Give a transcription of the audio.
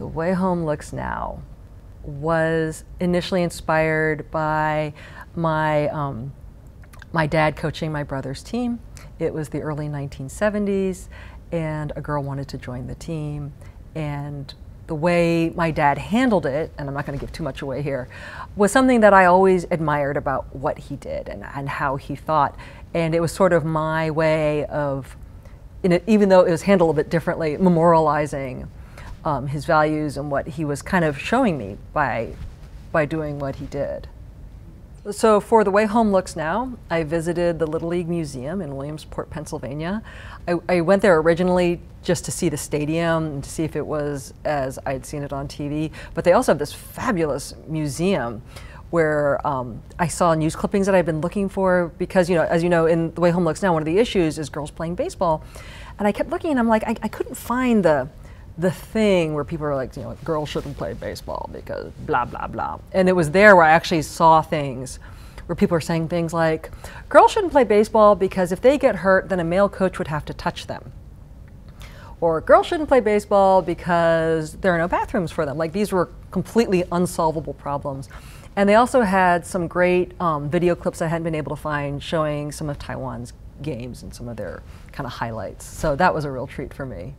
The Way Home Looks Now was initially inspired by my, um, my dad coaching my brother's team. It was the early 1970s, and a girl wanted to join the team. And the way my dad handled it, and I'm not going to give too much away here, was something that I always admired about what he did and, and how he thought. And it was sort of my way of, it, even though it was handled a bit differently, memorializing um, his values and what he was kind of showing me by, by doing what he did. So for The Way Home Looks Now, I visited the Little League Museum in Williamsport, Pennsylvania. I, I, went there originally just to see the stadium and to see if it was as I'd seen it on TV, but they also have this fabulous museum where um, I saw news clippings that I've been looking for because, you know, as you know, in The Way Home Looks Now, one of the issues is girls playing baseball. And I kept looking and I'm like, I, I couldn't find the, the thing where people are like, you know, girls shouldn't play baseball because blah, blah, blah. And it was there where I actually saw things where people are saying things like, girls shouldn't play baseball because if they get hurt, then a male coach would have to touch them. Or girls shouldn't play baseball because there are no bathrooms for them. Like these were completely unsolvable problems. And they also had some great um, video clips I hadn't been able to find showing some of Taiwan's games and some of their kind of highlights. So that was a real treat for me.